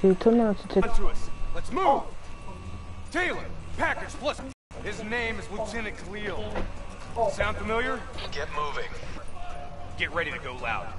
Can you tell me how to take... us. Let's move. Taylor, Packers, plus. His name is Lieutenant Khalil. Sound familiar? Get moving. Get ready to go loud.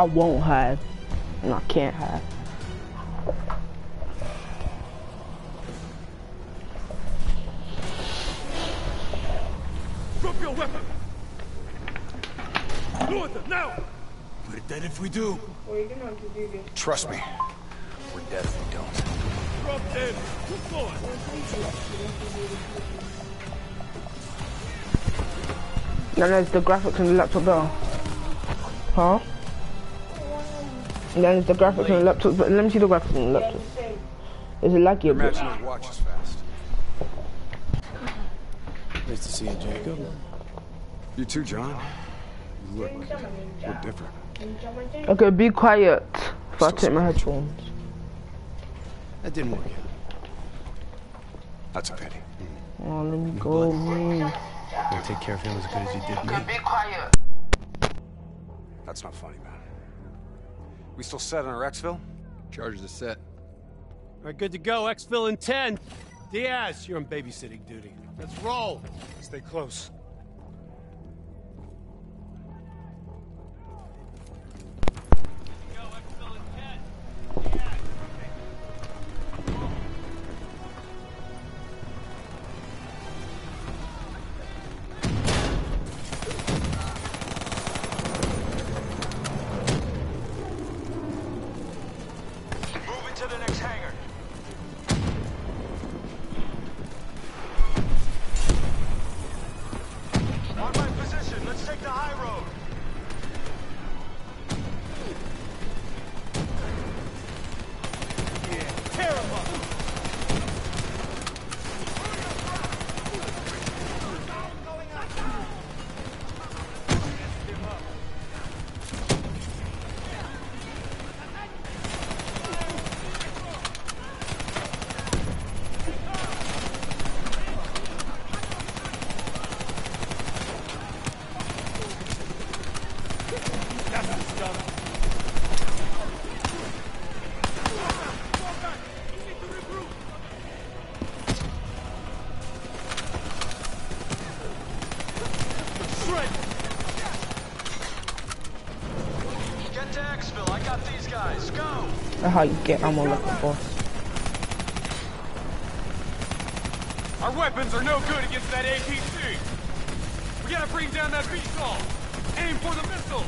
I won't hide. And I can't hide. Drop your weapon. North, now. We're dead if we do. Trust me, we're dead if we don't. Drop in. Keep going. And there's the graphics on the laptop there. Huh? And then there's the graphics on the laptop. But let me see the graphics on the laptop. Is it laggy a bit? Watch is fast. Nice to see you, Jacob. You too, John. You look, look different. Okay, be quiet. If I take my headphones. That didn't work out. That's a pity. Oh, let me go. Me. You'll take care of him as good as you did me. Be quiet. That's not funny, man. We still set on our exfil? Charges are set. All right, good to go. Exfil in 10. Diaz, you're on babysitting duty. Let's roll. Stay close. The next hangar. On my position, let's take the high road. Tear him up. That's what's done. Get to Exfil. I got these guys. Go. That's how you get ammo a boss. Our weapons are no good against that APC. We gotta bring down that VTOL. Aim for the missiles.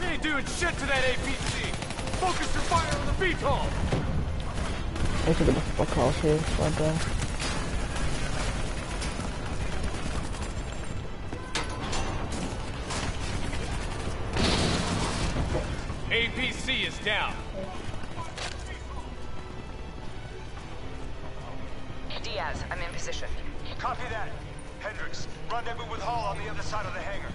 We ain't doing shit to that APC. Focus your fire on the VTOL. I need to get the fuck of here. So I is down. Diaz, I'm in position. Copy that. Hendricks, rendezvous with Hall on the other side of the hangar.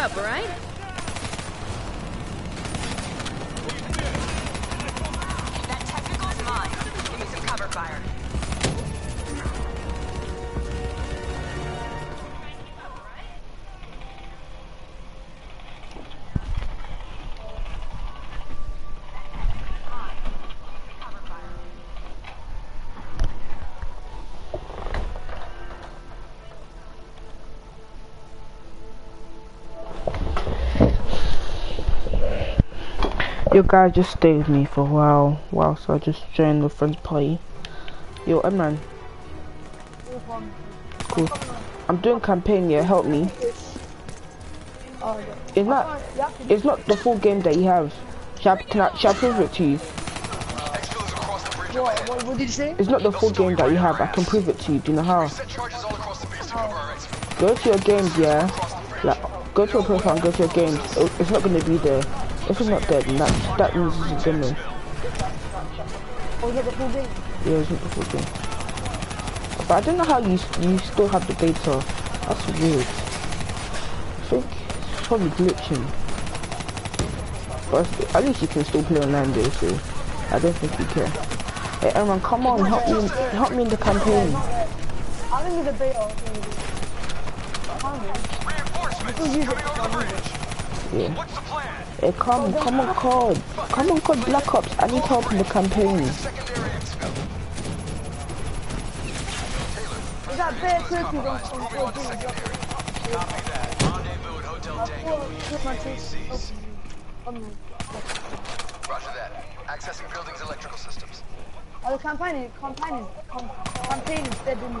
Up, alright? Your guy just stayed with me for a while, whilst I just joined the friend's party. Yo, hey man. Cool. I'm doing campaign, yeah, help me. It's not, it's not the full game that you have. Shall I, can I, shall I prove it to you? What, what, what did you say? It's not the full game that you have, I can prove it to you, do you know how? Go to your games, yeah? Like, go to your profile and go to your games. It's not gonna be there. If it's not dead, then that, that means it's a demo. Oh, is the full game? Yeah, it's not the full game. But I don't know how you you still have the beta. That's weird. I think it's probably glitching. But at least you can still play online though, so I don't think you care. Hey Aaron, come on, help me, help me in the campaign. I think it's a beta. Reinforcements coming over the bridge. Yeah. What's the plan? Hey, come, come on, COD. Come on, COD Black Ops. I need help in the campaign. That bear cookies on on Moving on to 14? secondary. Copy that. Um, Roger that. Accessing building's electrical systems. oh, the campaign is, campaign is, campaign is dead in the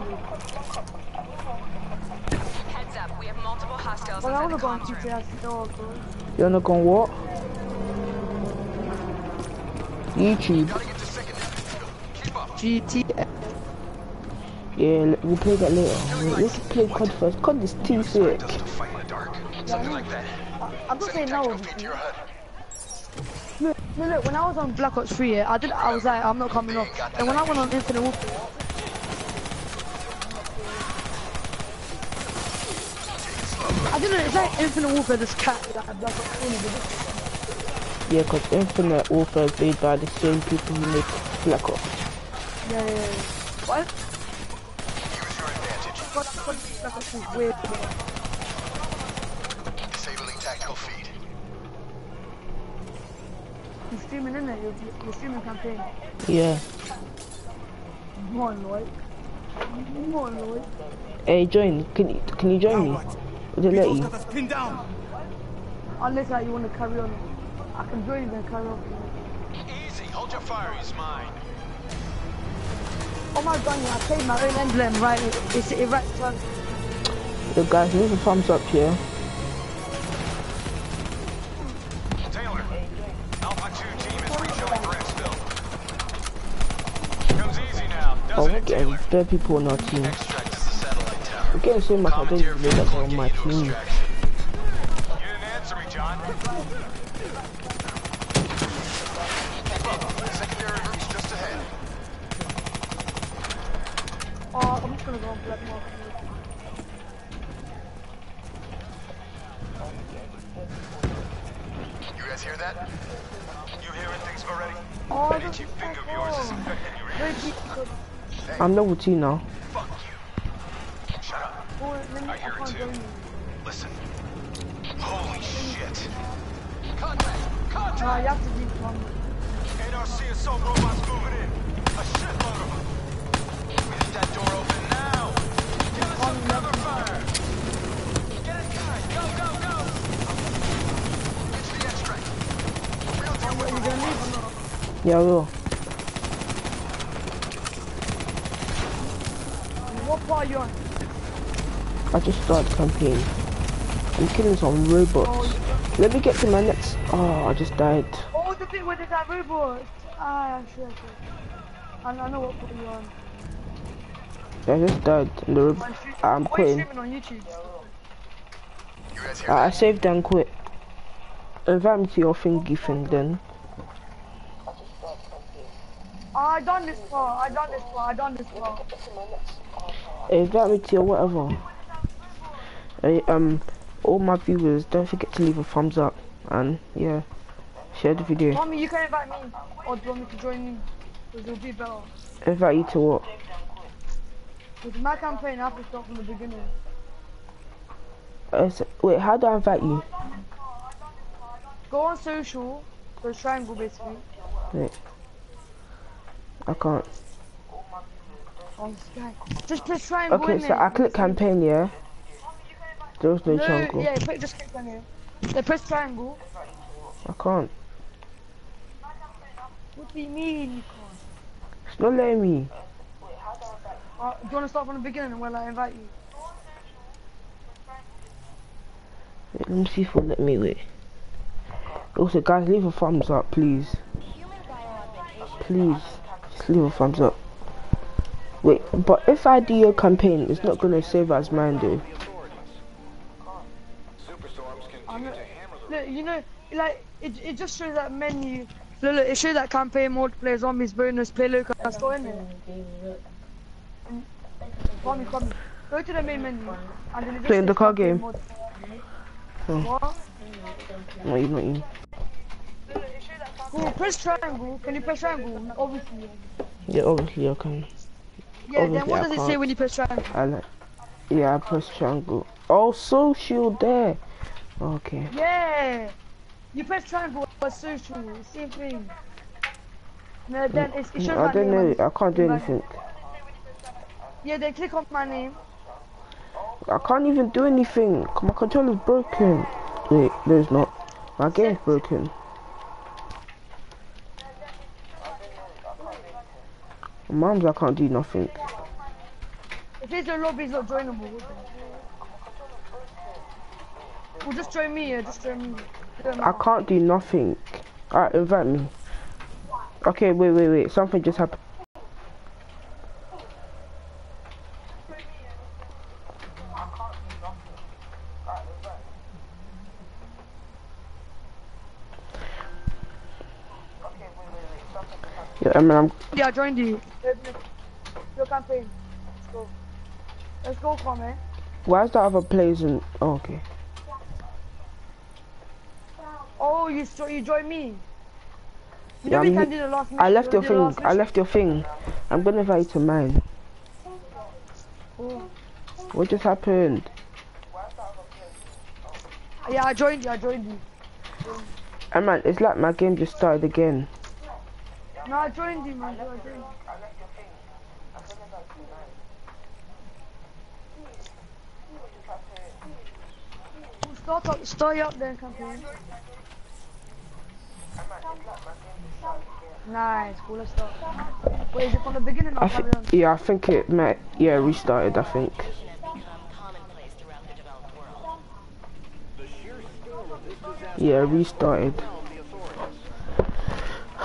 up, we have multiple hostiles Well, I inside wanna the go on comms room. GTA still, bro. You're not gonna what? YouTube. Gotta get to secondary exfil. Keep up. GTA. Yeah, we'll play that later. We- Let's play COD first. COD is too sick. Does to fight in the dark. Something like that. I'm not saying no, Tactical feed to your Look, look, look, when I was on Black Ops 3, yeah, I did, I was like, I'm not coming off. And when I went on Infinite Warfare, I don't know, it's like Infinite Warfare, this cat that had Black Ops 3, but Yeah, because Infinite Warfare is made by the same people who make Black Ops. yeah, yeah, yeah. What? Use your advantage. Black Ops Black Ops is weird. Disabling tactical feed. You're streaming in there, you're, you're streaming campaign. Yeah. Come on, Lloyd. Come on, Lloyd. Hey, join. Can you can you join me? Would it let you? us pinned down. Unless like, you want to carry on. I can join you then carry on. Easy. Hold your fire. He's mine. Oh my god, yeah, I played my own emblem, right? It's it right turn. Look guys, leave a thumbs up here. Taylor. Alpha 2 team is rejoining for exfil. Comes easy now, Oh, doesn't we're it, getting Taylor? bare people on our team. Extract don't Commandeer even know vehicles that's will on my team. You didn't answer me, John. Secondary room's just ahead. Oh, I'm just gonna go on black market. You guys hear that? You hearing things already? Oh, That itchy finger of yours is infecting your ears. I'm level two now. Yeah, I. What part you on? I just started campaign. I'm killing some robots. Let me get to my next. Oh, I just died. Oh, the where there's that robot. Ah, sure, sure. I, I know what part you're on. I just died. And the rob- I'm streaming, I'm are you quitting. streaming on YouTube? You I, I saved and quit. Invite me to your thingy thing then. I done this part, I done this part, I done this part. Invite me to your whatever. Hey, um, all my viewers, don't forget to leave a thumbs up and yeah, share the video. Mommy, you can invite me. Or do you want me to join you? Because it'll be better. Invite you to what? With my campaign, I have to start from the beginning. Uh, s- wait, how do I invite you? Go on social, go triangle basically. Wait. I can't. Sky. Just press triangle Okay, so I click campaign, yeah? There's no, No, jungle. yeah, just click on it. Then press triangle. I can't. What do you mean you can't? It's not letting me. Uh, do you want to start from the beginning while I invite you? Wait, let me see if it'll let me wait. Also, guys, leave a thumbs up, please. Please, just leave a thumbs up. Wait, but if I do your campaign, it's not gonna save as mine, though. Superstorms I'm continue not- to hammer the Look, you know, like it, it just shows that menu. Look, look, it shows that campaign multiplayer zombies bonus play local. That's got in there. Come come Go to the main menu. And Playing the card game. multiplayer. Oh. What? No, you're not in. Cool, press triangle. Can you press triangle? Obviously. Yeah, obviously I can. Yeah, then what I does it say when you press triangle? I like. Yeah, I press triangle. Oh, social there. Okay. Yeah! You press triangle for social, same thing. No, mm, then it's, it mm, shows I my don't name know. I can't do anything. Yeah, then click on my name. I can't even do anything. My controller's broken. Wait, no, it's not. My game's broken. Mom's, I can't do nothing. It says your lobby is not joinable. Well, just join me, yeah, just join me. Don't I can't do nothing. Alright, invite me. Okay, wait, wait, wait. Something just happened. Yeah, I mean, I'm Yeah, I joined you. Your campaign. Let's go. Let's go, comment. Why is that other players in? Oh, okay. Oh, you so you join me. You Yeah, know we can do the last mission. I left your thing. I left your thing. I'm gonna invite you to mine. Oh. What just happened? Yeah, I joined you, I joined you. I man, it's like my game just started again. No, I joined you, man. I joined you. Well, Start up, start up then, campaign. Nice, cool, let's. Wait, is it from the beginning I think. Yeah, I think it met, Yeah, restarted. I think. Yeah, restarted.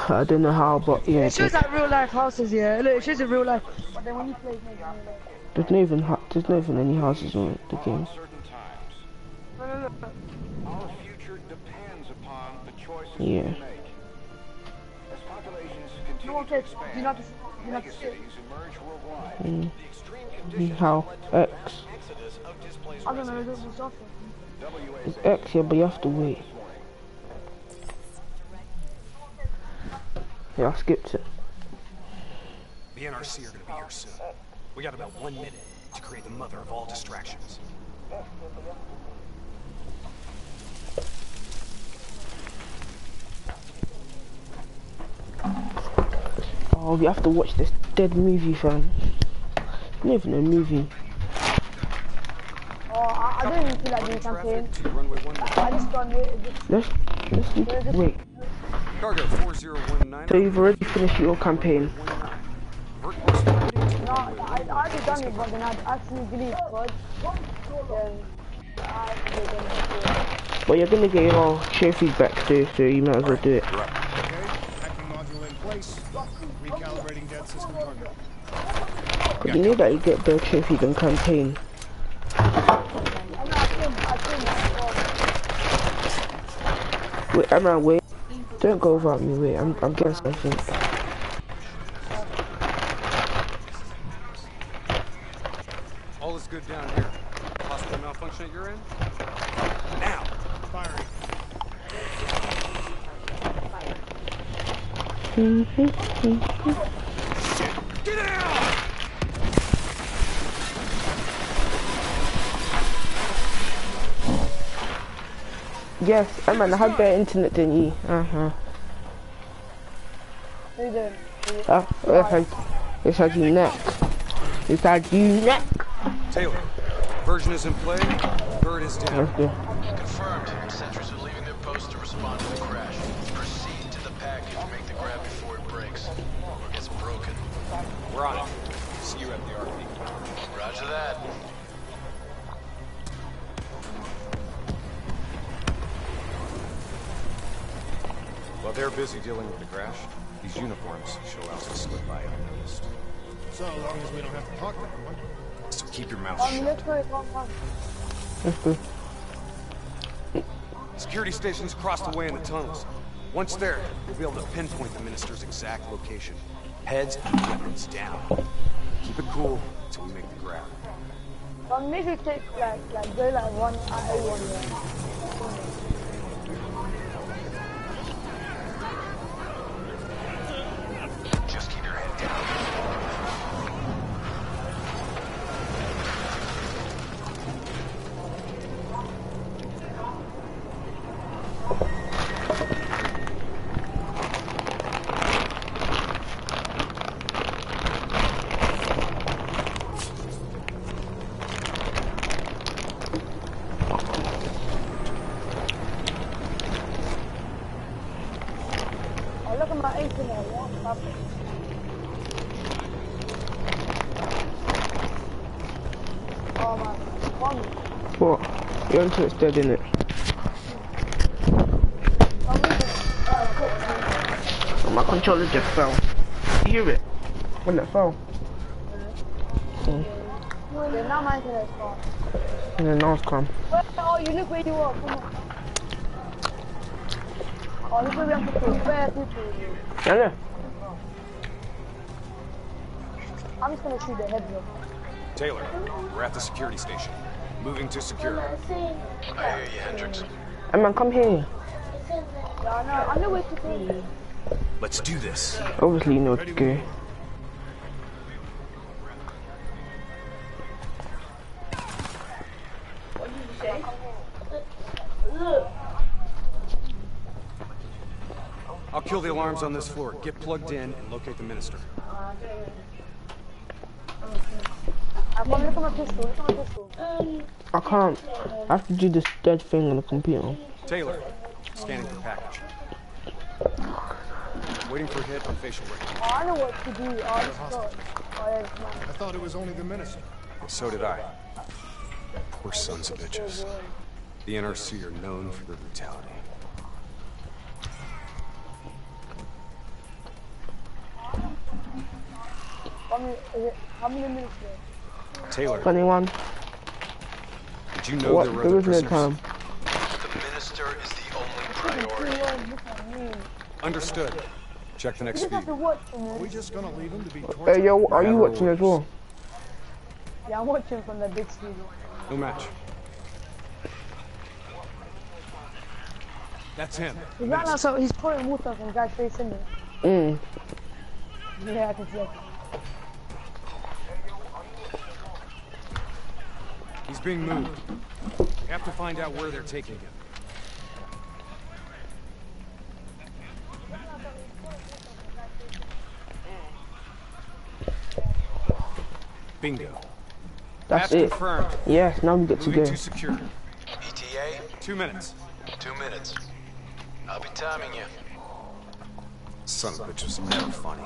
I don't know how, but yeah. It shows like real life houses, yeah. Look, it shows in real life. But then when you play, it's not in real life. There's no even there's not even any houses in the game. No, no, no. Our future depends upon the choices Yeah. we make. As populations No continue one to cares. expand, Do not, do not sit. megacities emerge. Mm. The extreme conditions How X? exodus of displaced I don't know, it residents. It's X, yeah, but you have to wait. Yeah, I skipped it. The NRC are gonna be here soon. We got about one minute to create the mother of all distractions. Oh, we have to watch this dead movie, fam. It's not even a movie. Oh, I, I don't even feel like doing campaign. Traffic to runway one. I just done it. it just, Let's let's wait. Cargo 4019. So you've already finished your campaign. Vert no, I, I already done it, but then I'd actually delete code. Then I actually done it. But you're gonna get your trophy back too, so you might as well do it. You know that you get better if you can campaign. Wait, I'm not wait. Don't go without me, wait. I'm, I'm getting something. All is good down here. Hospital malfunction at your end? Now! Firing. Hmm. -hmm. Yes, I man, I had better internet than you. Uh-huh. Who did? Uh, it's like, it's like you neck. It's like you neck. Taylor, version is in play. Bird is down. Busy dealing with the crash, these uniforms should allow us to slip by unnoticed. So long as we don't have to talk to anyone. So keep your mouth shut. let's go, come on. Let's do. Security stations across the way in the tunnels. Once there, we'll be able to pinpoint the minister's exact location. Heads and weapons down. Keep it cool until we make the grab. Um, maybe take like, like, go like one at a one, yeah. Just keep your head down. Oh, look at my internet, what happened? Oh man, one. What? Your internet's dead, innit? I'm just. Oh, my controller just fell. You hear it? When it fell. Yeah, now my internet's gone. And then now it's come. Oh, you look where you are, come on. Oh, look where we have to go. Where people? Yeah, yeah. I'm just gonna shoot the head off. Taylor, we're at the security station. Moving to secure. I hear you, Hendricks. Hey man, come here. Yeah, I know, I know where to go. Let's do this. Obviously, you know what to. I'll kill the alarms on this floor. Get plugged in and locate the minister. I come look at my pistol, look at my pistol. I can't. I have to do this dead thing on the computer. Taylor, scanning for package. Waiting for a hit on facial recognition. Oh, I know what to do. Oh, I just thought. Oh, yeah. I thought it was only the minister. So did I. We're sons of bitches. The NRC are known for their brutality. How many, how many minutes there? Taylor, 21. did you know What? there were There other prisoners? time. The minister is the only priority. Look at me. Understood. Check the next just have feed. to watch him. Are we just gonna leave him to be tortured? Hey, yo, are you watching as well? Yeah, I'm watching from the big screen. No match. That's him. He's right now, so he's pouring water from guy's face, isn't it? Mm. Yeah, I can see it. He's being moved. We have to find out where they're taking him. Bingo. That's That's it. confirmed. Yes, now we get to Moving go. to secure. ETA, Two minutes. two minutes. I'll be timing you. Son of a bitch was never funny.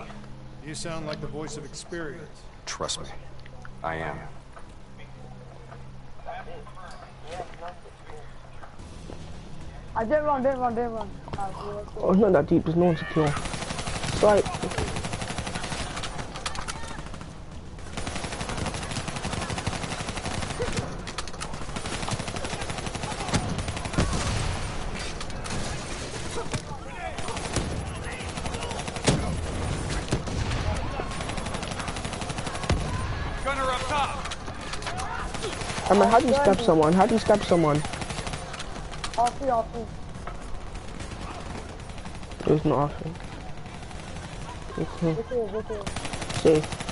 You sound like the voice of experience. Trust me. I am. I didn't run, didn't run, didn't run. Alright, so let's go. Oh, it's not that deep. There's no one to kill. It's like, Gunner up top. I mean, how do you stab someone? How do you stab someone? R3, R3. There's no option. Okay. This is, this is. Safe.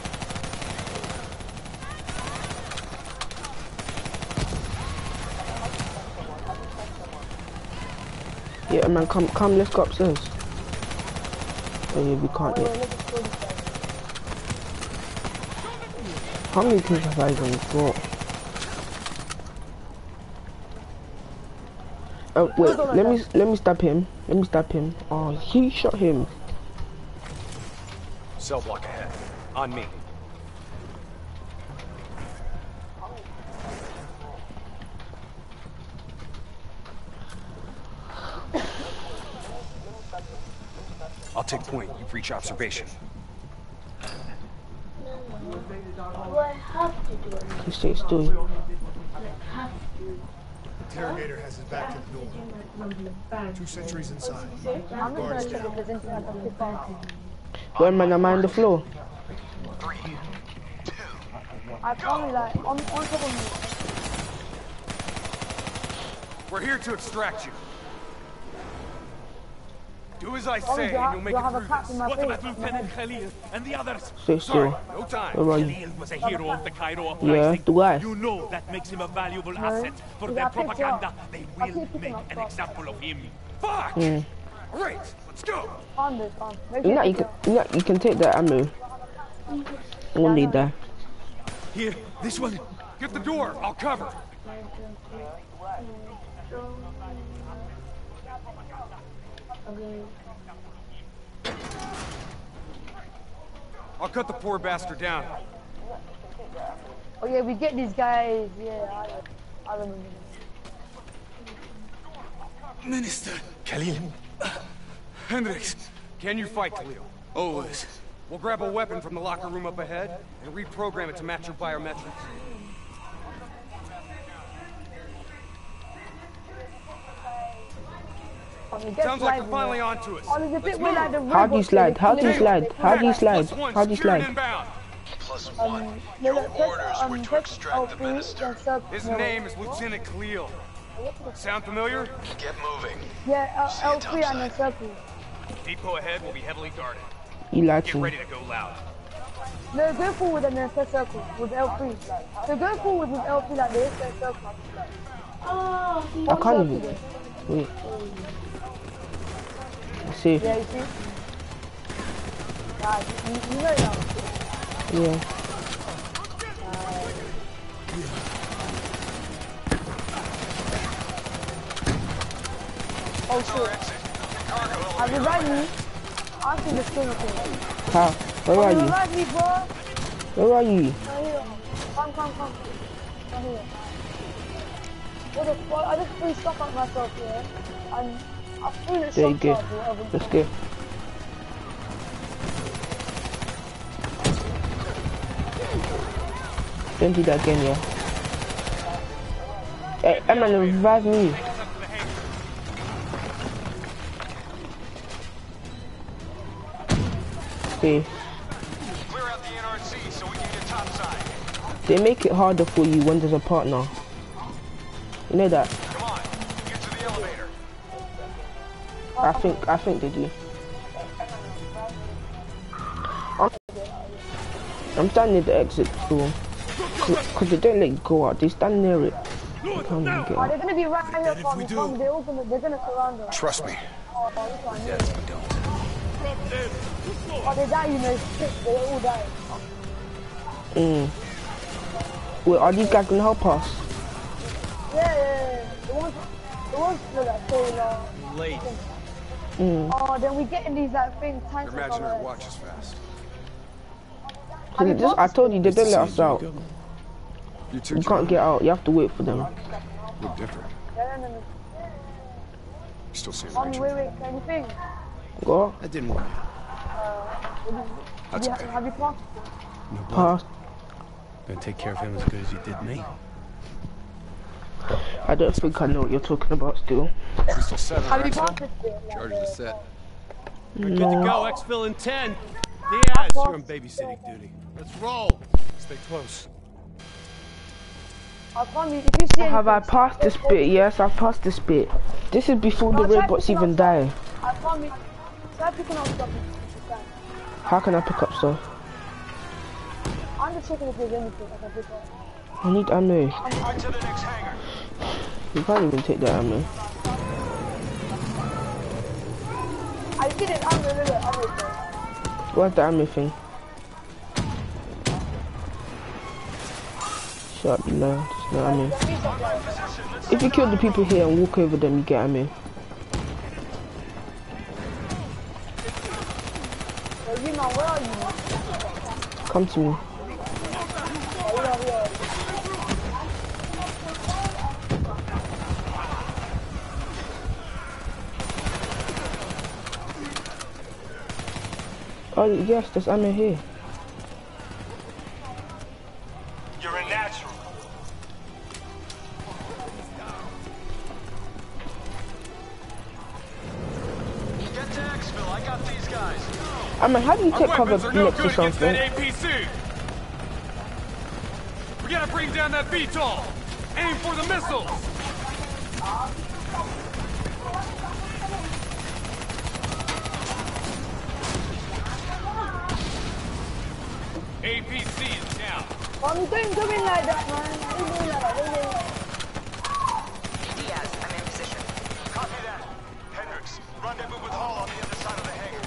Yeah, man, come, come, let's go upstairs. Oh yeah, we can't yet. How many kills have I even got? Oh wait, let me let me stab him. Let me stab him. Oh, he shot him. Cell block ahead. On me. I'll take point. You reach observation. Do I have to do it? He stay still. Interrogator has his back to the door. Two sentries inside. I'm just gonna check if there's internet on 55. Where man, am I on the floor? I probably like on on top of me. We're here to extract you. Do as I Probably say, and you'll make it a through this. What about Lieutenant. Khalil and the others? Stay Sorry, no time. Where? Khalil was a hero of the Cairo Yeah, uprising. do You know that makes him a valuable asset for Yeah, their I picked it up. propaganda. They will make an example of him. Fuck! Mm. Great, let's go. Calm this, calm. Make You sure know you you pick can, it you, can take that ammo. We'll need that. Here, this one. Get the door, I'll cover. I'll cut the poor bastard down. Oh yeah, we get these guys. Yeah, I, I remember. Minister. Khalil. Hendricks, can you fight Khalil? Always. We'll grab a weapon from the locker room up ahead and reprogram it to match your biometrics. I mean, get Sounds like sliding, they're finally yeah. onto us. There's a Let's bit like the. How do you slide? How do you slide? How do you slide? Plus How do you slide? Um, one. Your no, orders um, were to extract the minister. His name is Lieutenant Khalil. Sound familiar? Get moving. Yeah, L- See you L3 and then topside. circle. Depot ahead will be heavily guarded. You lied Get ready to go loud. No, go forward and then press circle with L3. So go forward with L3 like this, then circle. Oh, I can't even. Wait. Safe. Yeah, you see? Yeah, you, you know now. Yeah. Oh shit. Ah, I revive me. I see the skin thing. How? Where are oh, You you? revive me, bro. Where are you? Right here. Come, come, come. Right here. What the fuck? I just threw stuff at myself here. And I threw the There you shot go. charge. Let's go. Don't do that again, yeah. Eh, hey, Emma, revive me. See, Clear out the NRC so we can get topside. they make it harder for you when there's a partner. You know that? I think, I think they do. I'm, I'm standing near the exit door. Because they don't let you go out, they stand near it. You can't even get Oh, out. they're gonna be right here for me. For. They're all gonna, they're gonna surround us. Trust me. Oh, this one here. Oh, they die, you know. Shit, they all die. Mm. Wait, are these guys gonna help us? Yeah, yeah, yeah. The ones, the ones that say, uh, Late. Mm. oh, then we get in these like things, tanks Your and stuff imaginary watch is fast. Cause it just, I told you, they don't let us out. You too, You can't get out, you have to wait for them. Look different. You still seem Oh, wait, rigid. wait, can you think? Go, That didn't work. That's Yeah, okay. have you passed? No blood. pass. Gonna take care of him as good as you did me. I don't think I know what you're talking about still. Crystal set Have on you exit. passed this bit? Like, Charges are set. We're good to go, exfil in 10. Diaz, you're on babysitting duty. Let's roll. Stay close. I can't be, if you see Have I passed this bit? Yes, I've passed this bit. This is before the No, try robots even die. I can't be, try picking up stuff if you can. How can I pick up stuff? I'm just checking if there's anything I can pick up. I need ammo. I'm, I'm, To the next hangar. You can't even take that ammo. I did it little. I'm a little. What's the ammo thing? Shut up, no, there's no ammo. Let me. If you kill the people here and walk over them, you get ammo. Well, you know, where are you? Come to me. Oh, yeah, yeah. Oh yes, there's ammo here. You're a natural. Get to Exfil. I got these guys. I mean, how do you take cover no to against something? APC. We gotta bring down that VTOL. Aim for the missiles. APC is down. Mommy, don't do me like that, man. Don't do me like that. Don't do me like that. Diaz, I'm in position. Copy that. Hendricks, rendezvous with Hall on the other side of the hangar.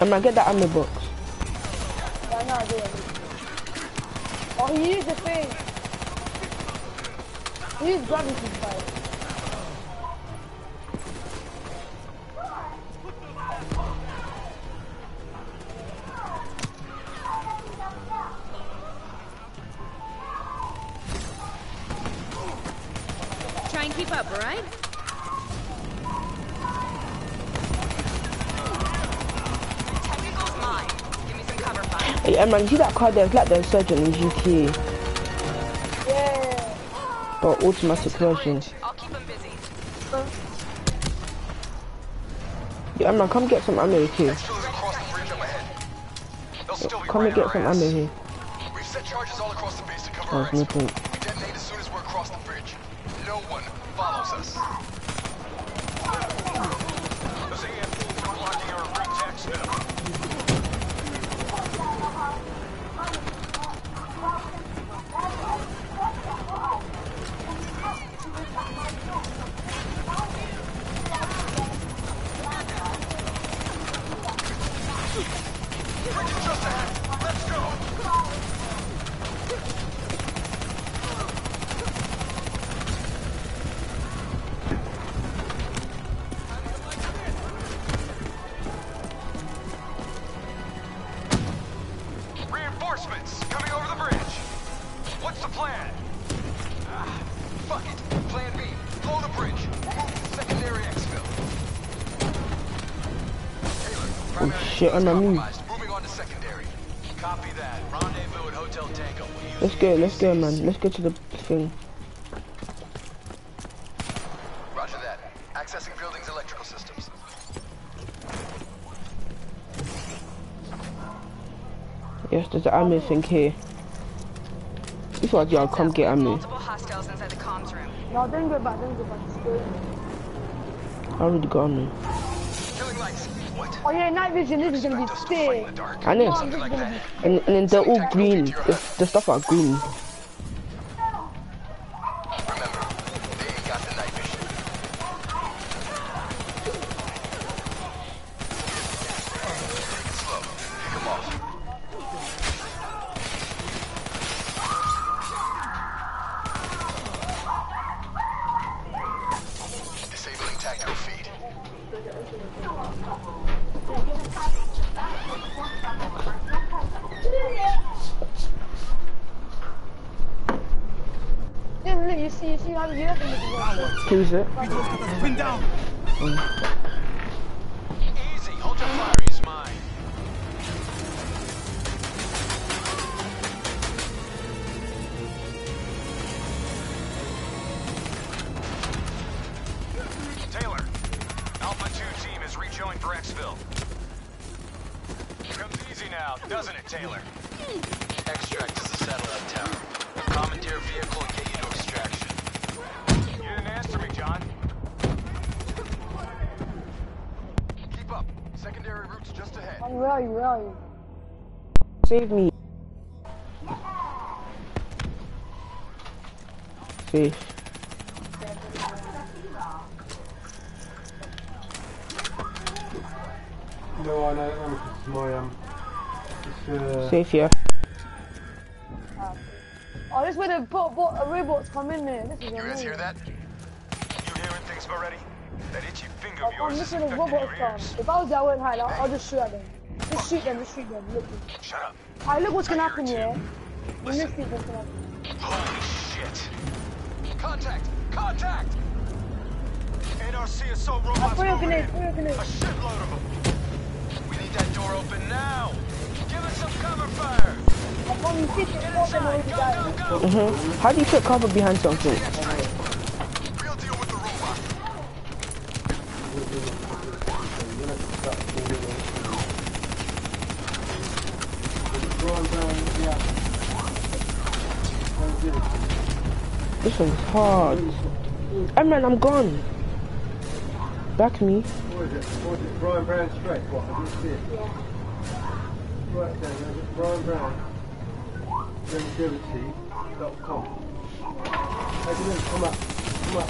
Am I get that ammo box? Yeah, no, I do it. Oh, he used the thing. He used gravity keep up, alright? Technical's mine. Give me some cover fire. Hey, man, you see that car there? It's like the Insurgent in GTA, Yeah. but automatic version. I'll keep them busy. Yeah, man, come get some ammo too. Exfil is across the bridge up ahead. They'll still be Come and right in get our some ass. ammo here. We've set charges all across the base to cover Oh, our Oh, Hotel Tango. We'll use Let's the go, let's go, APCs. man. Let's go to the thing. Roger that. Accessing building's electrical systems. Yes, there's an ammo thing here. If I do, I'll come get ammo. Multiple hostiles inside the comms room. No, don't go back. Don't go back. Just go. I already got ammo. Killing lights. What? Oh yeah, night vision. This is gonna be Expect us to fight in sick. the dark. I know. Something like that. And, and then they're all green. The, the stuff are green. Doesn't it, Taylor? Extract is the satellite tower. commandeer vehicle and get you to extraction. You didn't answer me, John. Keep up. Secondary route's just ahead. Man, where are you? Where are you? Save me. Safe. No, I know. Um, it's my um. It's, uh, Safe, yeah. Oh, this way the bot, bot, uh, robots come in there. This is You guys hear that? You hearing things already? That itchy finger Oh, of I'm yours is listening to robots come. If I was there, I wouldn't hide. I'll, I'll just shoot at them. Just shoot them. Just shoot them. Look. Shut up. Alright, look what's gonna happen I hear here. it In this Listen. seat, what's gonna happen. Holy shit. Contact! Contact! NRC assault I robots throw your moving grenade. in. A shitload of them. We need that door open now. Go. Mhm. How do you put cover behind something? This one's hard. Emran, I'm gone. Back me. Brian Brown Straight. What? I didn't see it. Right then, there's it. Brian Brown. Longevity.com. Hey, come in, come up. Come up.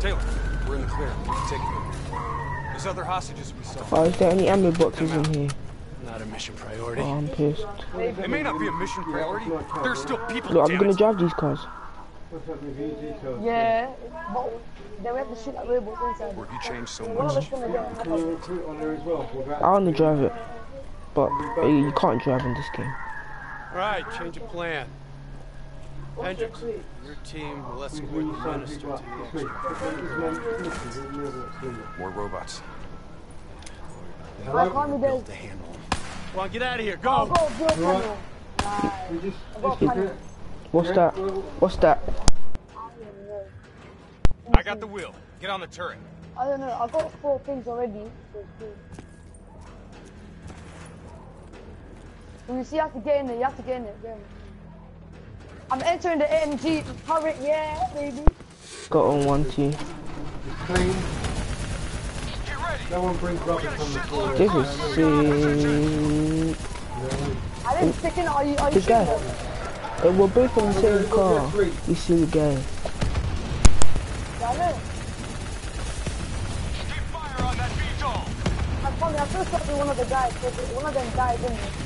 Taylor, we're in the clear. We can take it. Those other hostages we saw. Oh, is there any ammo boxes in here? Not a mission oh, priority. Oh, I'm pissed. It may not be a mission priority. There's still people. Look, I'm gonna drive these cars. What's up with you? Yeah, but then we have to shoot like robots inside. Where have you changed so much? us gonna get Can you recruit on there as well? I wanna drive it. But you can't drive in this game. Right, change of plan. Hendricks, your team will escort the minister to the extract. More robots. I can't be there. To handle them. Come on, get out of here. I've Go! got a dual Right. We just, just a look panel. at What's that? What's that? I got the wheel. Get on the turret. I don't know. I've got four things already. So it's cool. When you see, you have to get in there. You have to get in there. Get in there. I'm entering the AMG turret. Yeah, baby. Got on one, two. clean. No one brings rubbish on the floor. This is sick. I didn't stick in. Are you? Are you The sure? guy. Uh, we're both in the same car. You see the guy. I know. Keep fire on that VTOL. I'm funny. I feel sorry one of the guys. 'cause One of them died, didn't he?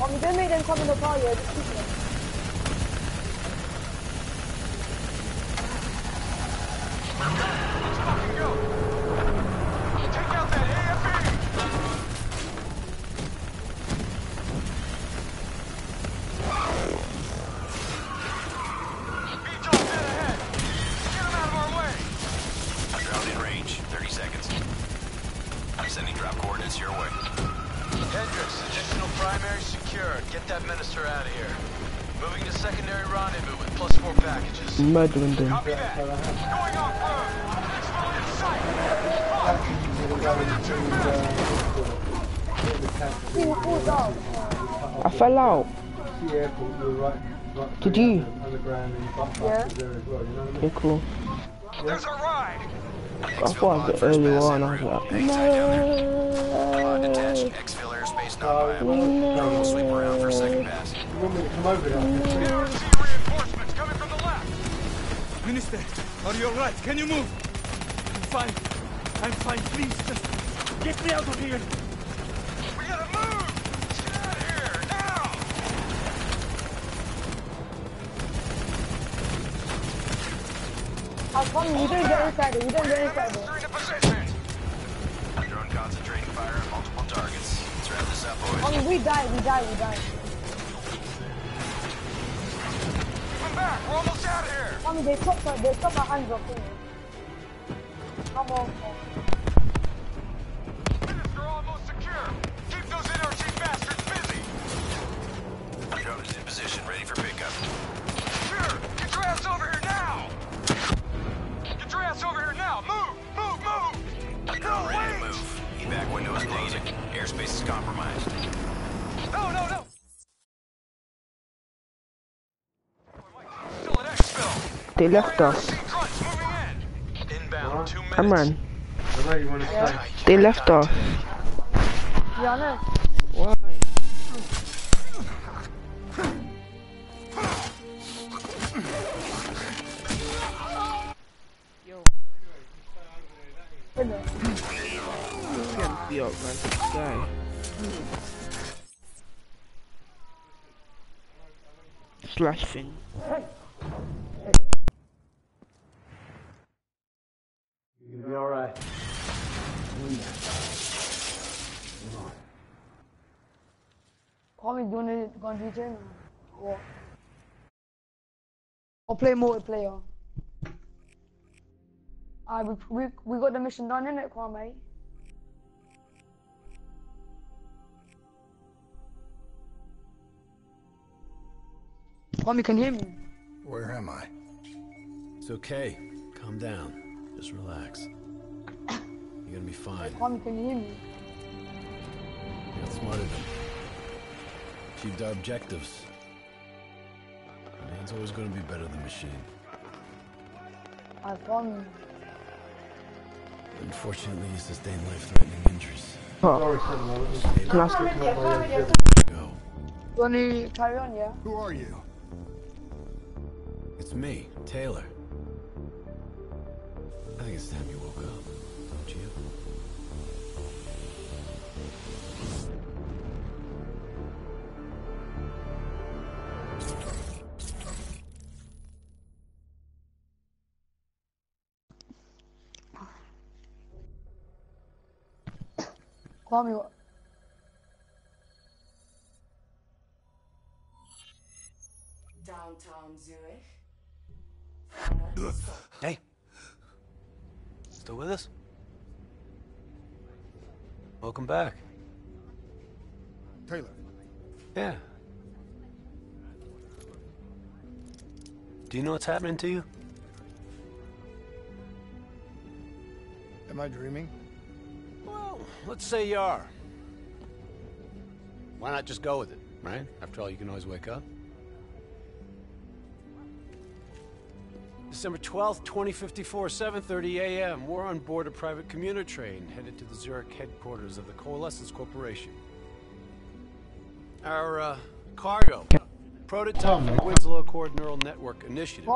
Mommy, don't make them come in the car. Yeah, just busters there as well, you know what I mean? Okay, cool. There's our ride. I thought a bit earlier on. I was like, Pod detached. no. Exfil airspace not viable. We'll sweep around for a second pass. You want me to come over Minister, are you alright? Can you move? I'm fine. I'm fine. Please, just get me out of here. We gotta move! Get out of here, now! I'll come. You don't get inside it. You don't get inside it. Drone concentrating fire on multiple targets. Let's wrap this up, boys. I mean, we died. We died. We died. Back, we're almost out of here. I mean, they took my, they took my hands off me. Come on. Minister almost secure. Keep those NRC bastards busy. Drone is in position, ready for pickup. Sure, get your ass over here now. Get your ass over here now. Move, move, move. Drone ready to move. Evac window is closing. Airspace is compromised. No, no, no. They left us. Grunts moving in. Inbound, two minutes. Cameron, I know you want to say. they left us. Yeah, I know. Why? Isn't? Can't be up, man. This guy. Slash thing. You're gonna be alright. Call me, do you wanna go on DJ now? What? Or play multiplayer. Alright, we, we, we got the mission done, innit, Kwame? Kwame can hear me. Where am I? It's okay. Calm down. Just relax. You're gonna be fine. Kwame can you hear me. You got smarter than me. Achieved our objectives. Man's always gonna be better than machine. Alright, won. Unfortunately, he sustained life-threatening injuries. Oh, last Go. You wanna carry on, yeah? Who are you? It's me, Taylor. I think it's time you woke up, Kwame, what? Downtown Zurich. Hey. Still with us? Welcome back. Taylor. Yeah. Do you know what's happening to you? Am I dreaming? Let's say you are. Why not just go with it, right? After all, you can always wake up. December 12th, 2054, 7.30 a.m. We're on board a private commuter train headed to the Zurich headquarters of the Coalescence Corporation. Our, uh, cargo, prototype for Winslow Accord Neural Network Initiative.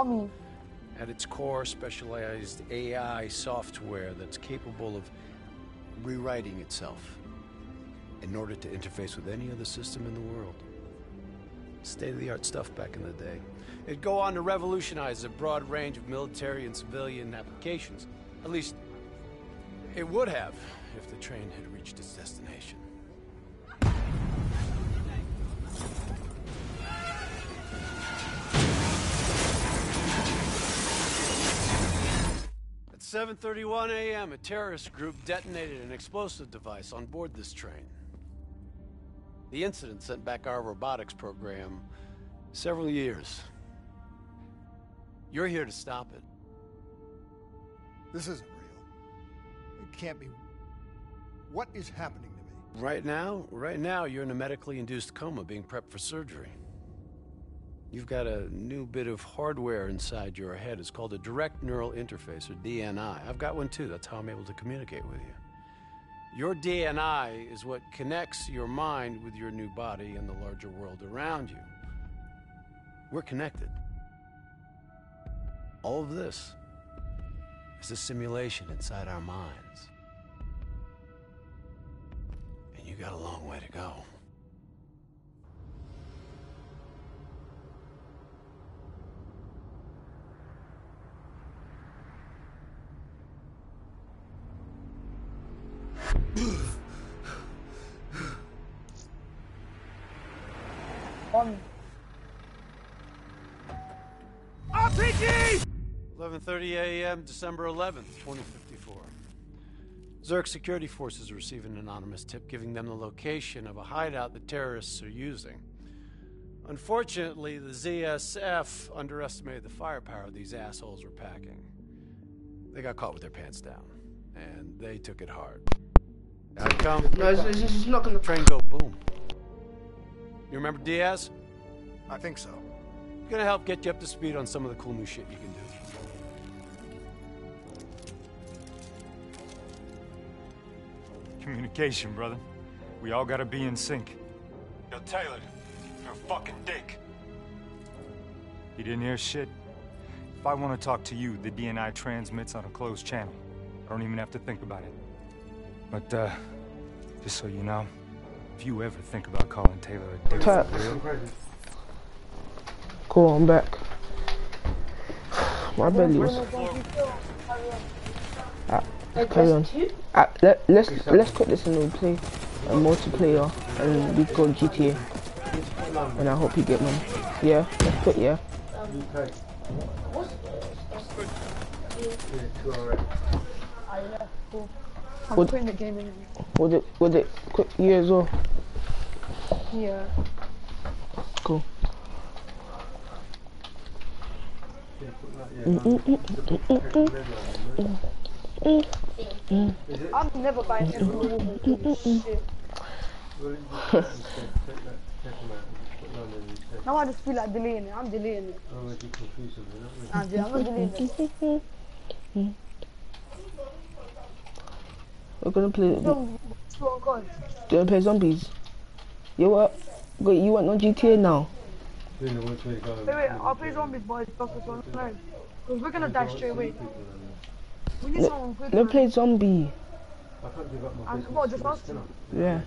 At its core, specialized AI software that's capable of rewriting itself in order to interface with any other system in the world. State of the art stuff back in the day. It'd go on to revolutionize a broad range of military and civilian applications. At least, it would have if the train had reached its destination. 7:31 a.m., a terrorist group detonated an explosive device on board this train. The incident sent back our robotics program several years. You're here to stop it. This isn't real. It can't be. What is happening to me? Right now, right now, you're in a medically induced coma being prepped for surgery. You've got a new bit of hardware inside your head. It's called a direct neural interface, or DNI. I've got one too. That's how I'm able to communicate with you. Your DNI is what connects your mind with your new body and the larger world around you. We're connected. All of this is a simulation inside our minds. And you got a long way to go. On. RPG! 11:30 a.m. December 11th, 2054. Zurich security forces receive an anonymous tip giving them the location of a hideout the terrorists are using. Unfortunately, the ZSF underestimated the firepower these assholes were packing. They got caught with their pants down, and they took it hard. Out it come. No, it's, it's, it's not gonna. Train go boom. You remember Diaz? I think so. Gonna help get you up to speed on some of the cool new shit you can do. Communication, brother. We all gotta be in sync. Yo, Taylor, you're a fucking dick. You didn't hear shit? If I want to talk to you, the DNI transmits on a closed channel. I don't even have to think about it. But, uh, just so you know, if you ever think about calling Taylor a dick Tap. Cool, I'm back. My belly was. Ah, carry on. Ah, let, let's let's put this in and play a multiplayer and we go GTA. And I hope you get one. Yeah, let's put yeah. I'm with, the game in. With it, with it, quick, you as. Yeah. Cool. I'm never buying shit. now I just feel like deleting it. I'm deleting it. I'm deleting it. We're gonna play. Still, still on God. Do you wanna play zombies? You what? Wait, you want no GTA now? Wait, wait, I'll play zombies, boys. Focus on online. Because we're gonna die straight away. We need someone quick. Let's play zombie. And what, just us two? Yeah.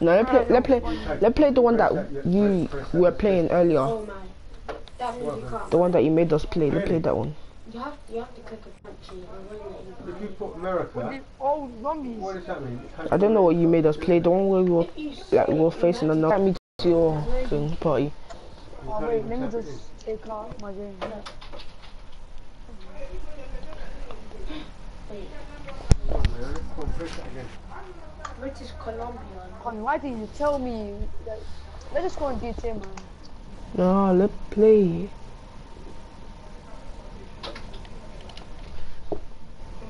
No, let's play. Let's play. Let's play the one that you were playing earlier. Oh my. That means you can't. The one that you made us play. Let's play that one. You have, you have to click a country. I won't let you If you put America, Oh, zombies. what does that mean? I don't know what you made us play. The one where we were like we were facing another. Let me to your thing party. Oh, wait, let me just take out my game. British Columbia. Connie, why didn't you tell me? That, let's just go on GTA, man. No, let's play.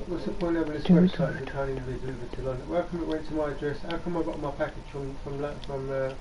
What's the point of this website that can't even be delivered to London? Why come it went to my address? How come I got my package from from from uh, from